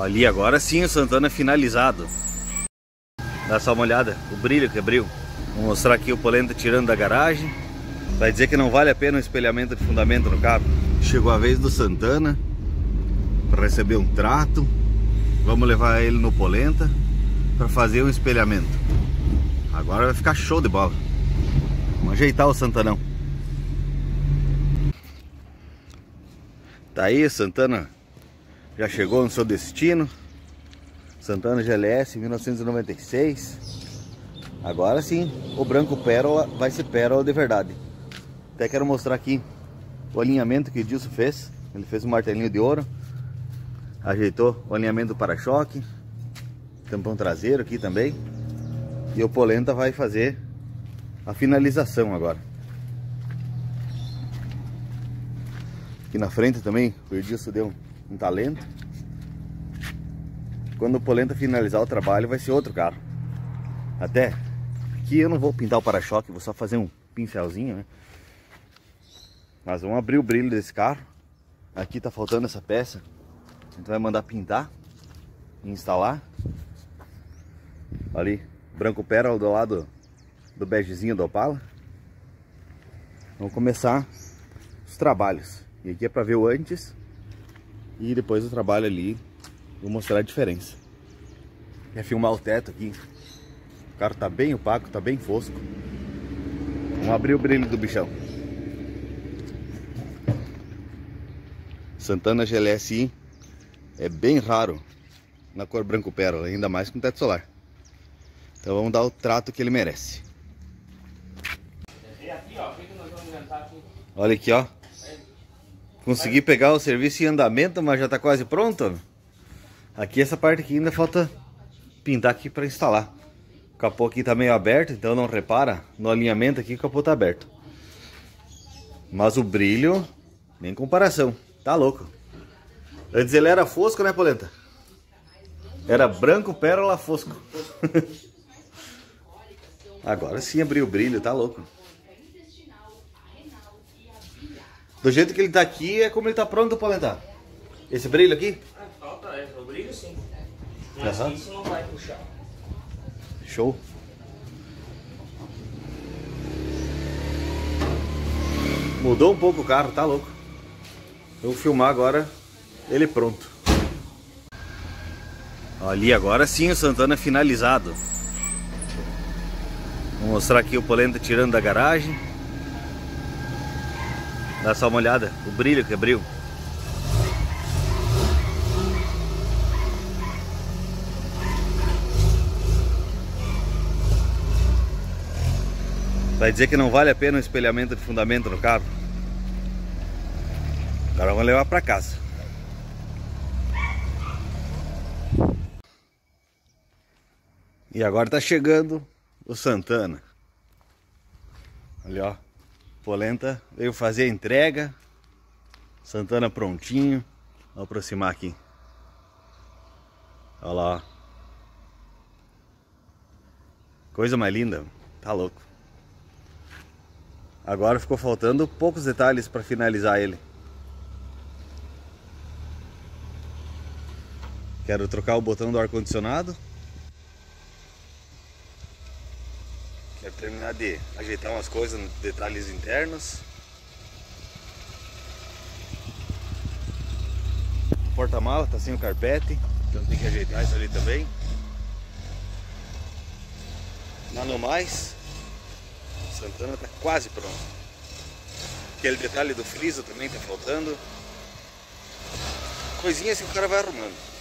Ali agora sim o Santana finalizado. Dá só uma olhada, o brilho que abriu. Vou mostrar aqui o polenta tirando da garagem. Vai dizer que não vale a pena o espelhamento de fundamento no carro. Chegou a vez do Santana para receber um trato. Vamos levar ele no polenta para fazer um espelhamento. Agora vai ficar show de bola. Vamos ajeitar o Santanão. Tá aí, Santana já chegou no seu destino. Santana GLS 1996. Agora sim, o branco pérola vai ser pérola de verdade. Até quero mostrar aqui o alinhamento que o Dilson fez. Ele fez um martelinho de ouro. Ajeitou o alinhamento do para-choque. Tampão traseiro aqui também. E o Polenta vai fazer a finalização agora. Aqui na frente também o Edilson deu talento. Quando o Polenta finalizar o trabalho vai ser outro carro. Até aqui eu não vou pintar o para-choque, vou só fazer um pincelzinho, né? Mas vamos abrir o brilho desse carro. Aqui tá faltando essa peça. A gente vai mandar pintar e instalar. Ali, branco pérola do lado do begezinho do Opala. Vamos começar os trabalhos. E aqui é para ver o antes e depois o trabalho ali. Vou mostrar a diferença. Quer filmar o teto aqui. O carro tá bem opaco, tá bem fosco. Vamos abrir o brilho do bichão. Santana GLSI é bem raro na cor branco pérola, ainda mais com teto solar. Então vamos dar o trato que ele merece. Olha aqui, ó. Consegui pegar o serviço em andamento, mas já está quase pronto. Aqui essa parte aqui ainda falta pintar aqui para instalar. O capô aqui está meio aberto, então não repara. No alinhamento aqui o capô está aberto. Mas o brilho, nem comparação. Tá louco. Antes ele era fosco, né, Polenta? Era branco, pérola, fosco. Agora sim abriu o brilho, tá louco. Do jeito que ele tá aqui, é como ele tá pronto para alentar. Esse brilho aqui? Ah, falta, é, o brilho sim. Mas uhum. isso não vai puxar. Show. Mudou um pouco o carro, tá louco. Eu vou filmar agora ele pronto. Ali agora sim o Santana finalizado. Vou mostrar aqui o polenta tirando da garagem. Dá só uma olhada, o brilho que abriu. Vai dizer que não vale a pena o espelhamento de fundamento no carro. Agora vamos levar para casa. E agora tá chegando o Santana. Olha, ó. Polenta veio fazer a entrega. Santana prontinho. Vou aproximar aqui. Olha lá. Coisa mais linda. Tá louco. Agora ficou faltando poucos detalhes para finalizar ele. Quero trocar o botão do ar-condicionado. Quero terminar de ajeitar umas coisas, detalhes internos. Porta-mala tá sem o carpete, então tem que ajeitar isso ali também. Nada mais. Santana tá quase pronto. Aquele detalhe do friso também tá faltando. Coisinhas que o cara vai arrumando.